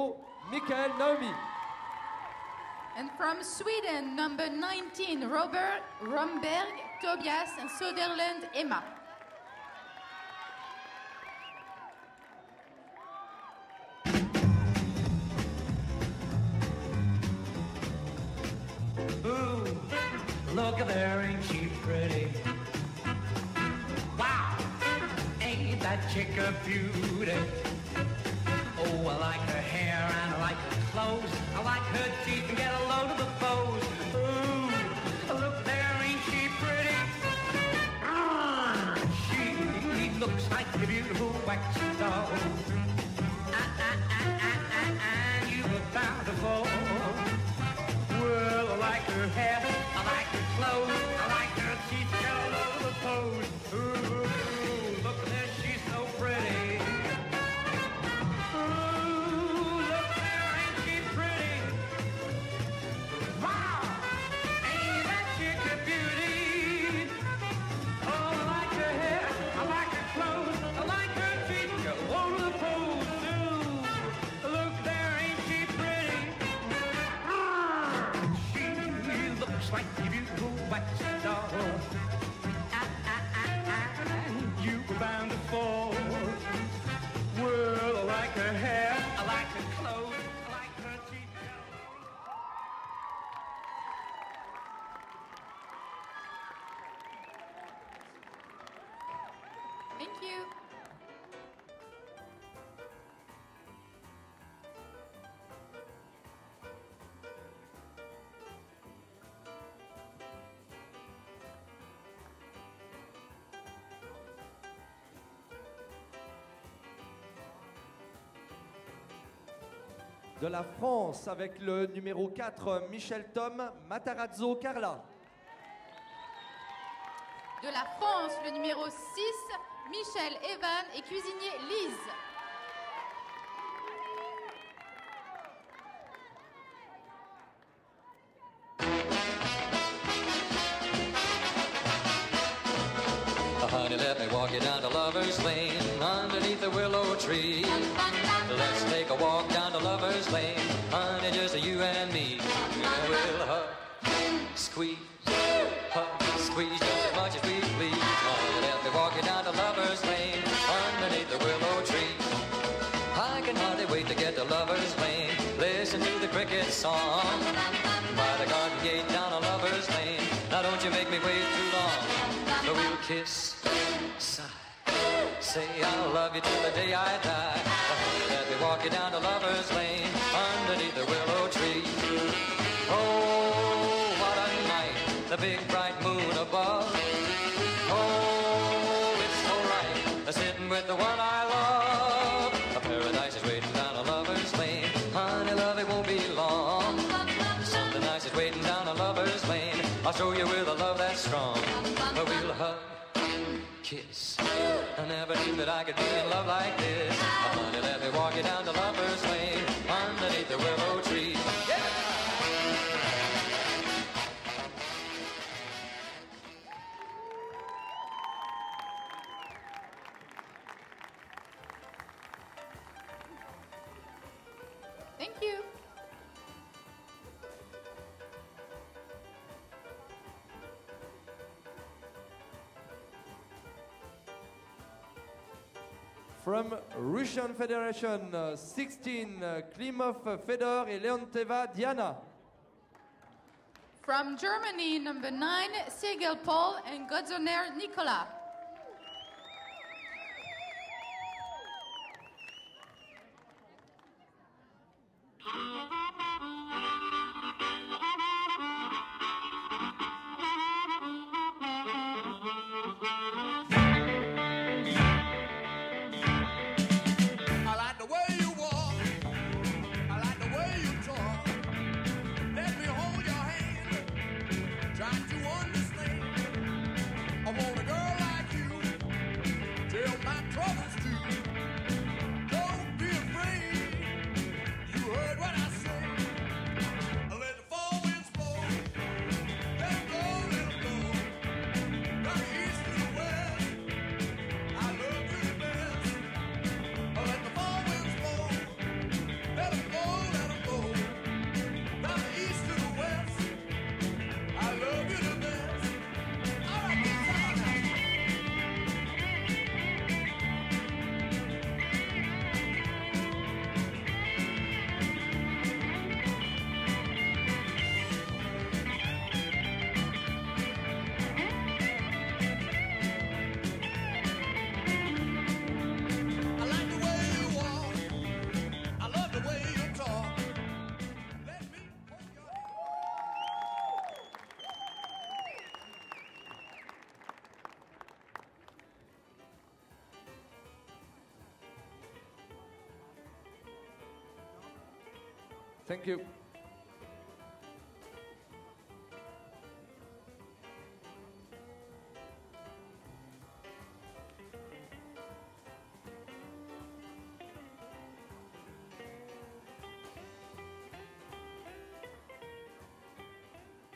Oh, Michael Naomi. And from Sweden, number 19, Robert Romberg, Tobias, and Söderlund, Emma. A beautiful wax doll. A beautiful wax doll. De la France avec le numéro 4, Michel Tom, Matarazzo Carla. De la France, le numéro 6, Michel Evan et cuisinier Lise. Honey, let me walk you down to Lover's Lane underneath the willow tree. Honey, just you and me. Yeah, we'll hug, squeeze, hug, squeeze just as much as we please. Honey, let me walk you down to Lover's Lane underneath the willow tree. I can hardly wait to get to Lover's Lane. Listen to the cricket song by the garden gate down on Lover's Lane. Now don't you make me wait too long. But we'll kiss, say I love you till the day I die. Let me walk you down to Lover's Lane underneath the willow tree. Oh, what a night, the big bright moon above. Oh, it's so right, sitting with the one I love. A paradise is waiting down a lover's lane. Honey, love, it won't be long. Something nice is waiting down a lover's lane. I'll show you with a love that's strong. But we'll hug, kiss. I never knew that I could be in love like this. Honey, let me walk you down to lover's lane underneath the willow tree. From Russian Federation, uh, 16, uh, Klimov Fedor et Leonteva Diana. From Germany, number 9, Segel Paul and Godzoner Nicola. Thank you.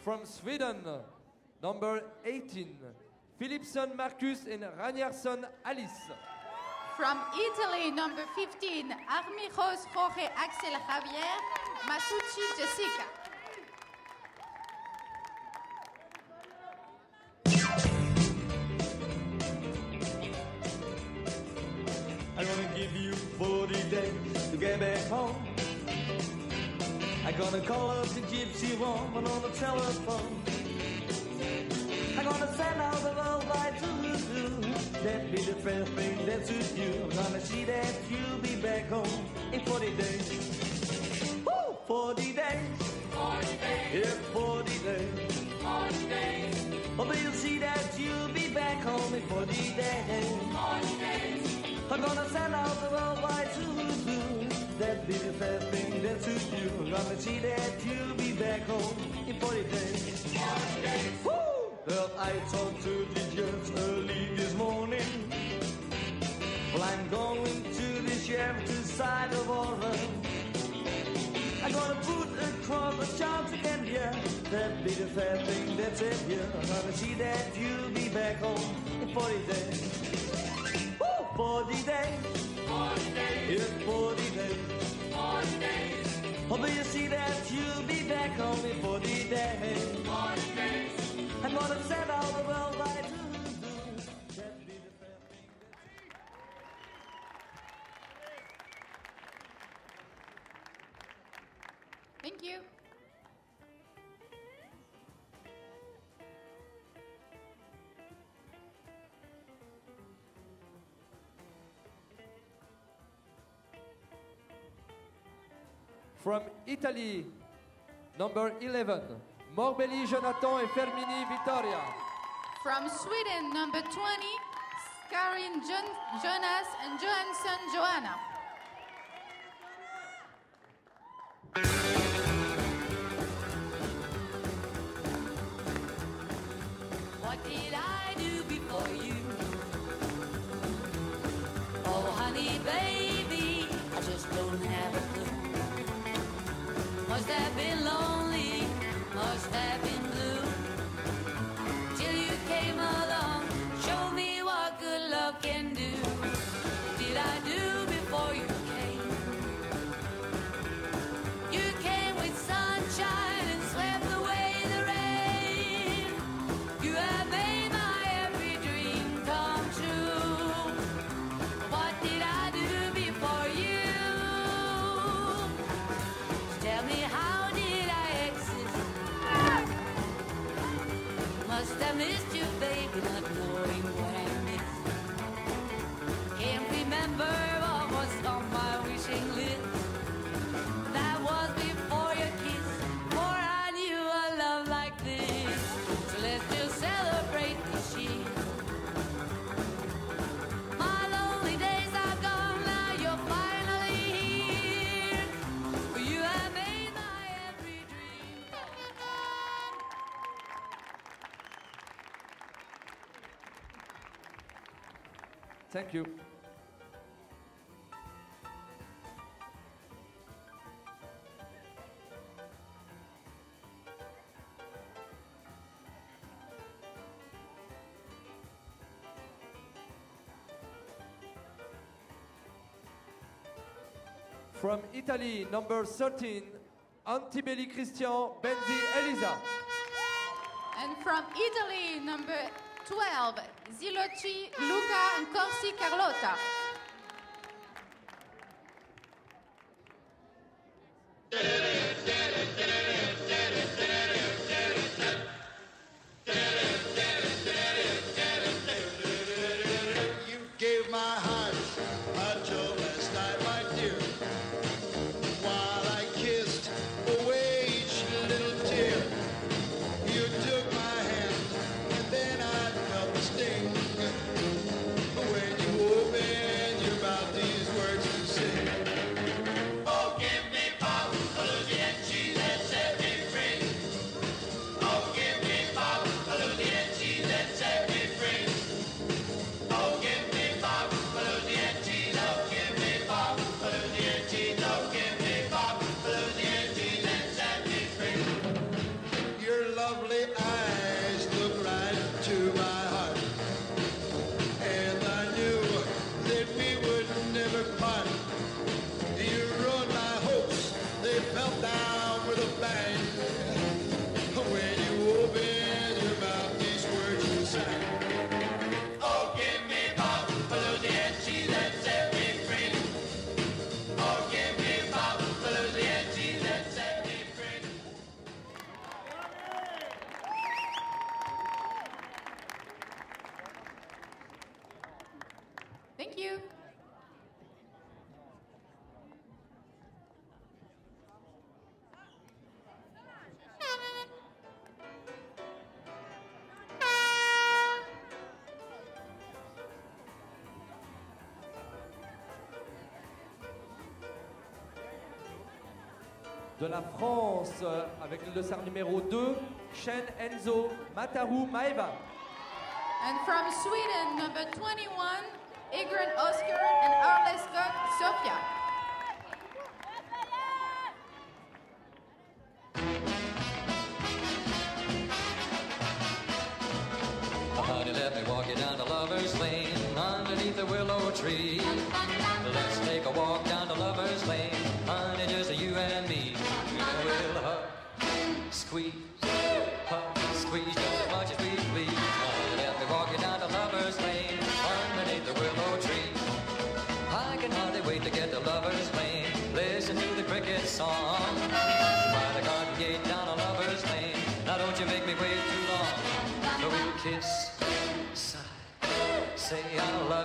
From Sweden, number 18, Philipson Marcus and Ragnarsson Alice. From Italy, number 15, Armijos Jorge Axel Javier, Masucci Jessica. I'm gonna give you 40 days to get back home. I'm gonna call up the gypsy woman on the telephone. I'm gonna send out the lullaby to you. That be the first thing that suits you. I'm gonna see that you'll be back home in 40 days. Woo! 40 days. 40 days. Yeah, 40 days. 40 days. Oh, but you'll see that you'll be back home in 40 days. 40 days. I'm gonna send out the worldwide to. That be the first thing that suits you. I'm gonna see that you'll be back home in 40 days. 40 days. Woo! Well, I talked to the judge early this morning. Well, I'm going to the sheriff's side of Oregon. Gonna put across the charge again, yeah. That be the fair thing that's it, yeah. I'm gonna see that you'll be back home in 40 days. Woo! 40 days. 40 days. Yeah, 40 days. 40 days. Oh, but you see that you'll be back home in 40 days. 40 days. I'm gonna send all From Italy, number 11, Morbelli Jonathan et Fermini Vittoria. From Sweden, number 20, Skarin Jon- Jonas and Johansson Joanna. What did I do before you? Oh, honey, baby, I just don't have a clue. Must Thank you. From Italy, number 13, Antibelli Christian Benzi Elisa. And from Italy, number 12, Ziloci Luca and Corsi Carlotta. De la France, euh, avec le dossard numéro 2, Shen Enzo Mataru Maeva. And from Sweden, number 21, Igran Oscar and Arleska Sofia.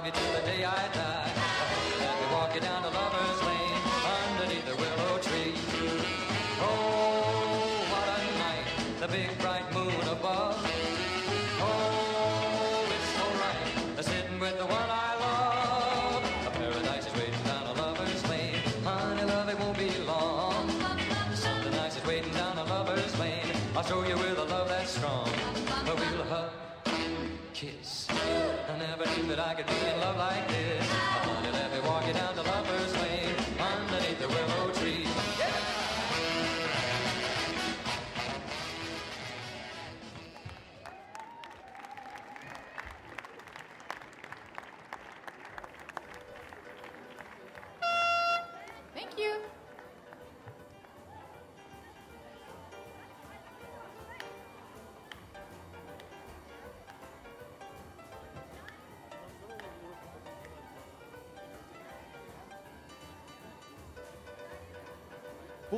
Love till the day I die. Let me walk you down to Lover's Lane underneath the willow tree. Oh, what a night, the big bright moon above. Oh, it's so right, sitting with the one I love. A paradise is waiting down a lover's lane. Honey, love, it won't be long. Something nice is waiting down a lover's lane. I'll show you with that I could be in love like this.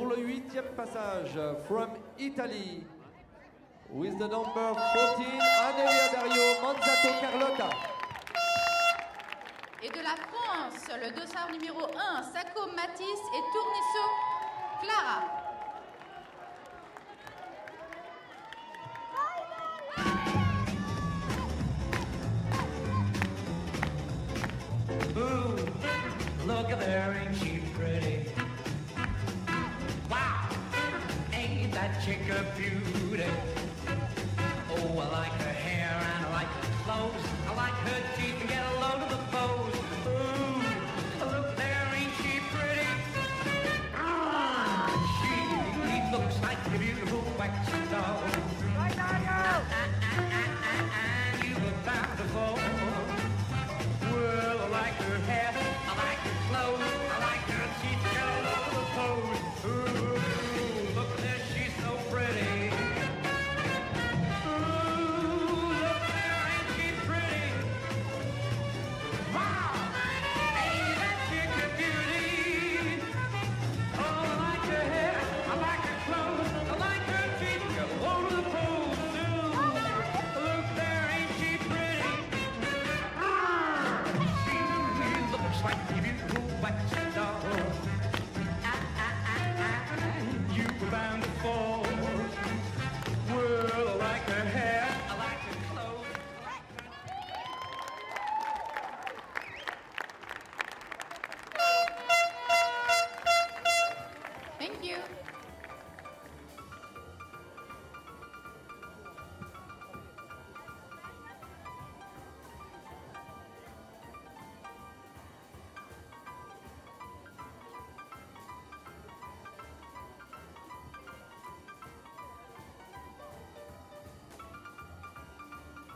Pour le huitième passage, from Italy, with the number 14, Anelia Dario Manzato Carlotta. Et de la France, le dossard numéro 1, Sacco Matisse et Tournisso Clara. Ooh, look at her, ain't she pretty? Chick a beauty? Oh, I like her hair and I like her clothes. I like her teeth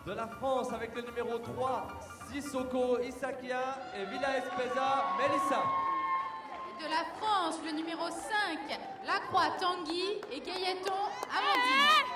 De la France, avec le numéro 3, Sissoko Isakia et Villa Espesa Melissa. De la France, le numéro 5, Lacroix Tanguy et Gailleton Amandine.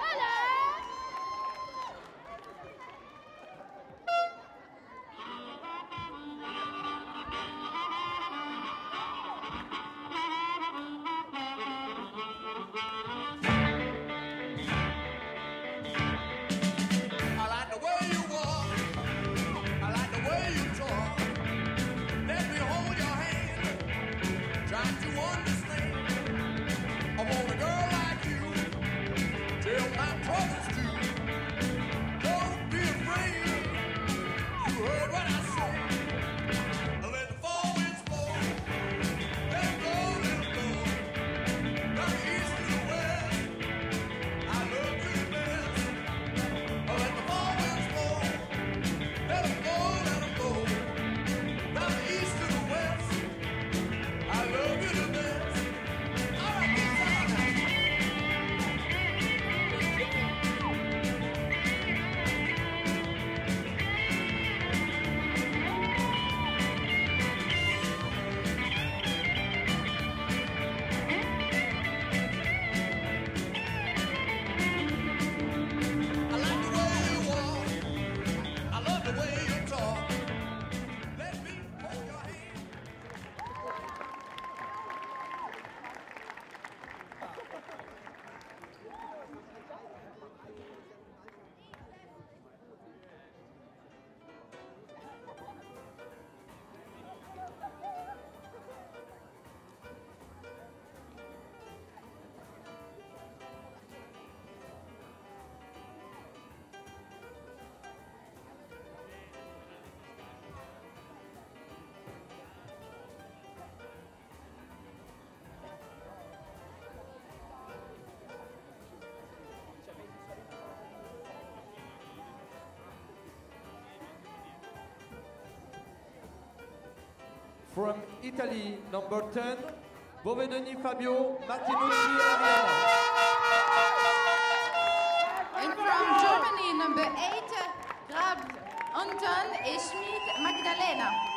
From Italy, number 10, Bovedoni Fabio, Martinucci Ariana. And from Germany, number 8, Grab Anton et Schmidt Magdalena.